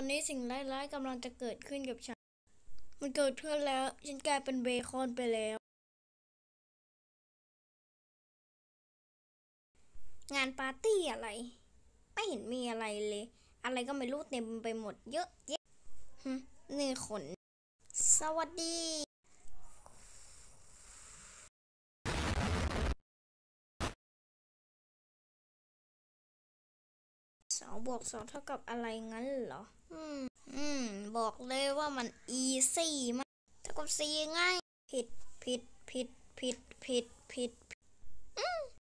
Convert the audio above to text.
อนนี้สิ่งร้ายๆกำลังจะเกิดขึ้นกับฉัน มันเกิดขึ้นแล้ว ฉันกลายเป็นเบคอนไปแล้ว งานปาร์ตี้อะไร ไม่เห็นมีอะไรเลย อะไรก็ไม่รู้เต็มไปหมดเยอะแยะหนี่ขน สวัสดี สองบวกสองเท่ากับอะไรงั้นเหรอ อืม อืม บอกเลยว่ามันอีซี่มากเท่ากับสี่ง่าย ผิด ผิด ผิด ผิด ผิด ผิด